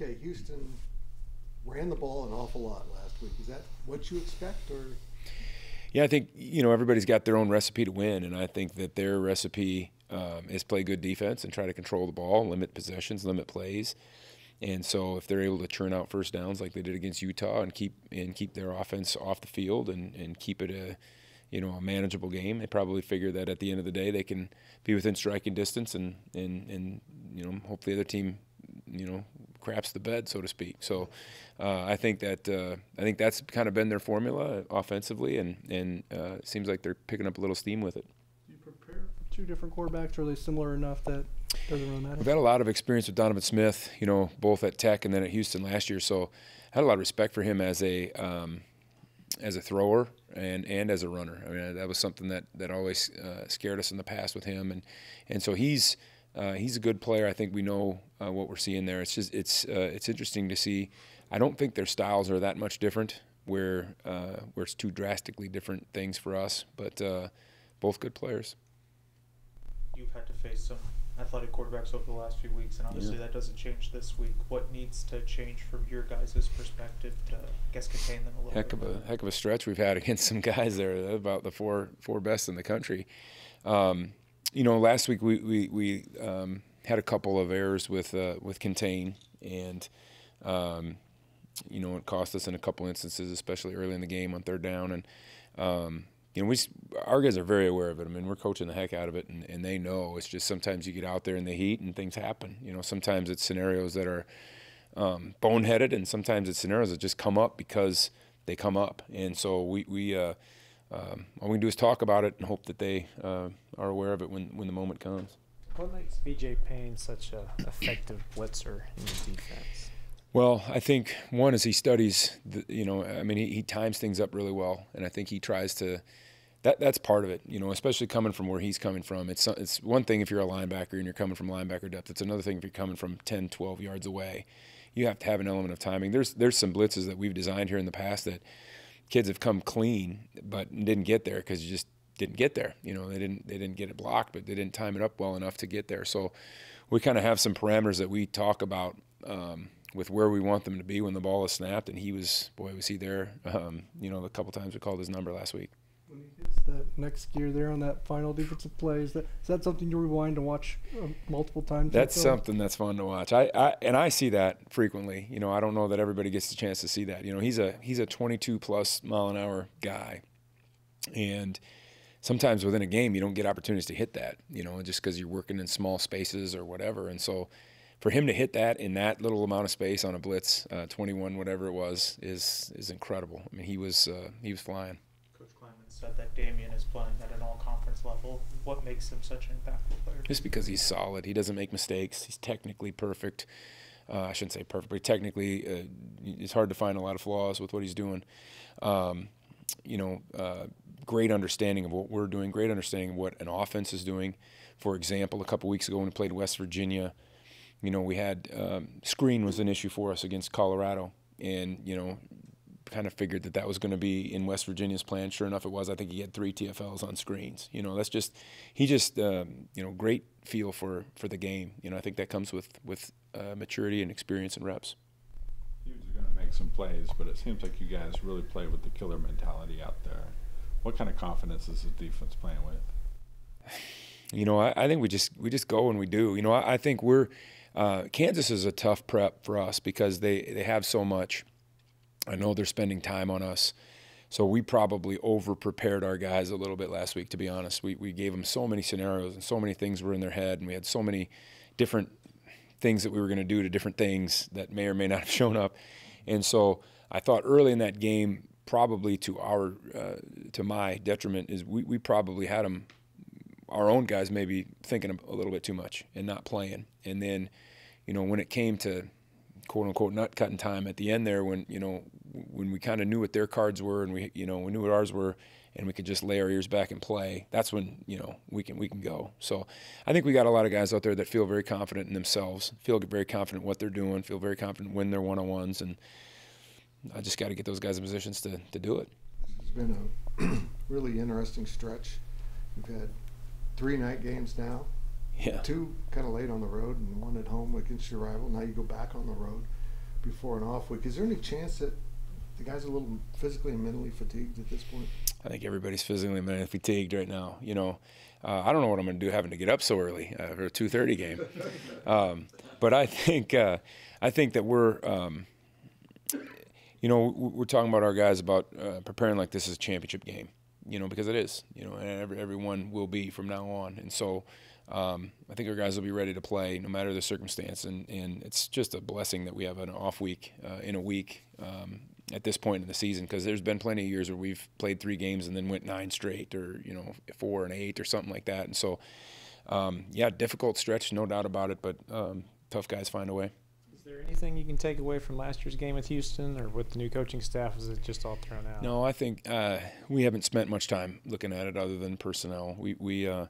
Okay, Houston ran the ball an awful lot last week. Is that what you expect, or? Yeah, I think you know everybody's got their own recipe to win, and I think that their recipe um, is play good defense and try to control the ball, limit possessions, limit plays. And so if they're able to churn out first downs like they did against Utah and keep and keep their offense off the field and, and keep it a you know a manageable game, they probably figure that at the end of the day they can be within striking distance and and, and you know hopefully the other team you know craps the bed so to speak. So uh, I think that uh, I think that's kind of been their formula offensively and and uh, it seems like they're picking up a little steam with it. Do You prepare for two different quarterbacks, are they similar enough that doesn't really matter. We've had a lot of experience with Donovan Smith, you know, both at Tech and then at Houston last year. So I had a lot of respect for him as a um, as a thrower and and as a runner. I mean, that was something that that always uh, scared us in the past with him, and and so he's. Uh, he's a good player. I think we know uh, what we're seeing there. It's just it's uh, it's interesting to see. I don't think their styles are that much different. Where uh, where it's two drastically different things for us, but uh, both good players. You've had to face some athletic quarterbacks over the last few weeks, and obviously Yeah. that doesn't change this week. What needs to change from your guys' perspective to, I guess, contain them a little heck bit? of a heck of a stretch we've had against some guys there. About the four four best in the country. Um, you know, last week we we, we um, had a couple of errors with uh, with contain, and um, you know it cost us in a couple instances, especially early in the game on third down. And um, you know, we our guys are very aware of it. I mean, we're coaching the heck out of it, and, and they know. It's just sometimes you get out there in the heat and things happen. You know, sometimes it's scenarios that are um, boneheaded, and sometimes it's scenarios that just come up because they come up. And so we, we uh, um, all we can do is talk about it and hope that they uh, are aware of it when, when the moment comes. What makes VJ Payne such an effective blitzer in the defense? Well, I think one is he studies. The, you know, I mean, he, he times things up really well, and I think he tries to. That that's part of it. You know, especially coming from where he's coming from. It's it's one thing if you're a linebacker and you're coming from linebacker depth. It's another thing if you're coming from 10, 12 yards away. You have to have an element of timing. There's there's some blitzes that we've designed here in the past that kids have come clean but didn't get there because you just didn't get there. You know, they didn't they didn't get it blocked, but they didn't time it up well enough to get there. So we kind of have some parameters that we talk about um, with where we want them to be when the ball is snapped. And he was boy was he there. Um, you know, the couple times we called his number last week. When he hits that next gear there on that final defensive play, is that is that something you rewind and watch uh, multiple times? That's something that's fun to watch. I, I and I see that frequently. You know, I don't know that everybody gets the chance to see that. You know, he's a he's a 22 plus mile an hour guy, and sometimes within a game you don't get opportunities to hit that. You know, just because you're working in small spaces or whatever. And so, for him to hit that in that little amount of space on a blitz, uh, 21 whatever it was, is is incredible. I mean, he was uh, he was flying. Said that Damian is playing at an all-conference level. What makes him such an impactful player? Just because he's solid, he doesn't make mistakes. He's technically perfect. Uh, I shouldn't say perfect, but technically, uh, it's hard to find a lot of flaws with what he's doing. Um, you know, uh, great understanding of what we're doing, great understanding of what an offense is doing. For example, a couple weeks ago when we played West Virginia, you know, we had um, screen was an issue for us against Colorado, and you know, kind of figured that that was going to be in West Virginia's plan. Sure enough, it was. I think he had three TFLs on screens. You know, that's just he just um, you know great feel for for the game. You know, I think that comes with with uh, maturity and experience and reps. Are going to make some plays, but it seems like you guys really play with the killer mentality out there. What kind of confidence is the defense playing with? You know, I, I think we just we just go and we do. You know, I, I think we're uh, Kansas is a tough prep for us because they they have so much. I know they're spending time on us, so we probably over prepared our guys a little bit last week. To be honest, we we gave them so many scenarios and so many things were in their head, and we had so many different things that we were going to do to different things that may or may not have shown up. And so I thought early in that game, probably to our uh, to my detriment, is we, we probably had them our own guys maybe thinking a little bit too much and not playing. And then, you know, when it came to quote unquote nut cutting time at the end there, when you know when we kind of knew what their cards were and we you know we knew what ours were, and we could just lay our ears back and play. That's when you know we can we can go. So I think we got a lot of guys out there that feel very confident in themselves, feel very confident what they're doing, feel very confident when they're one on ones, and I just got to get those guys in positions to to do it. It's been a really interesting stretch. We've had three night games now, Yeah. two kind of late on the road, and one at home against your rival. Now you go back on the road. before an off week. Is there any chance that the guys are a little physically and mentally fatigued at this point? I think everybody's physically and mentally fatigued right now. You know, uh, I don't know what I'm going to do having to get up so early uh, for a 2:30 game. Um, but I think uh, I think that we're um, you know we're talking about our guys about uh, preparing like this is a championship game. You know, because it is. You know, and every, everyone will be from now on, and so. Um, I think our guys will be ready to play no matter the circumstance, and, and it's just a blessing that we have an off week uh, in a week um, at this point in the season because there's been plenty of years where we've played three games and then went nine straight or you know four and eight or something like that and so um, yeah difficult stretch no doubt about it but um, tough guys find a way Is there anything you can take away from last year's game with Houston or with the new coaching staff? Is it just all thrown out? no I think uh, we haven't spent much time looking at it other than personnel we, we uh,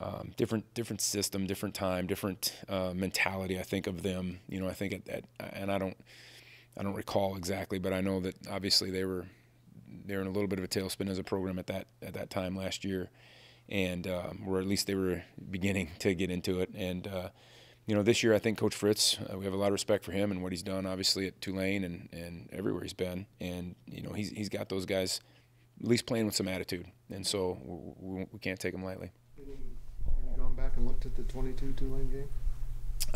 um, different different system different time different uh, mentality I think of them you know I think at, at and I don't I don't recall exactly, but I know that obviously they were they were in a little bit of a tailspin as a program at that at that time last year, and um, or at least they were beginning to get into it. And uh, you know, this year I think Coach Fritz, uh, we have a lot of respect for him and what he's done, obviously at Tulane and, and everywhere he's been. And you know, he's he's got those guys at least playing with some attitude, and so we, we can't take them lightly. Have you gone back and looked at the 22 Tulane game?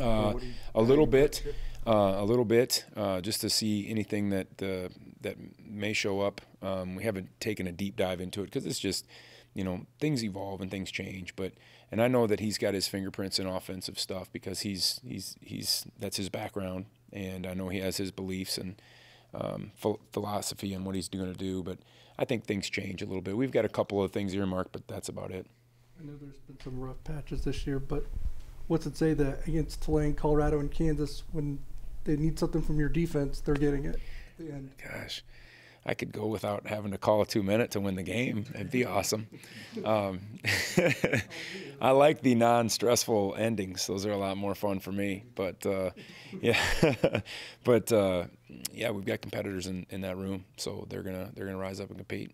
Uh, a little bit. uh, a little bit, uh, just to see anything that uh, that may show up. Um, we haven't taken a deep dive into it because it's just, you know, things evolve and things change. But and I know that he's got his fingerprints in offensive stuff because he's he's he's that's his background, and I know he has his beliefs and um, ph- philosophy and what he's going to do. But I think things change a little bit. We've got a couple of things earmarked, but that's about it. I know there's been some rough patches this year, but what's it say that against Tulane, Colorado, and Kansas, when they need something from your defense, they're getting it end? Gosh, I could go without having to call a two minute to win the game. It'd be awesome. Um, I like the non stressful endings, those are a lot more fun for me. But uh, yeah, but uh, yeah, we've got competitors in, in that room, so they're gonna they're gonna rise up and compete.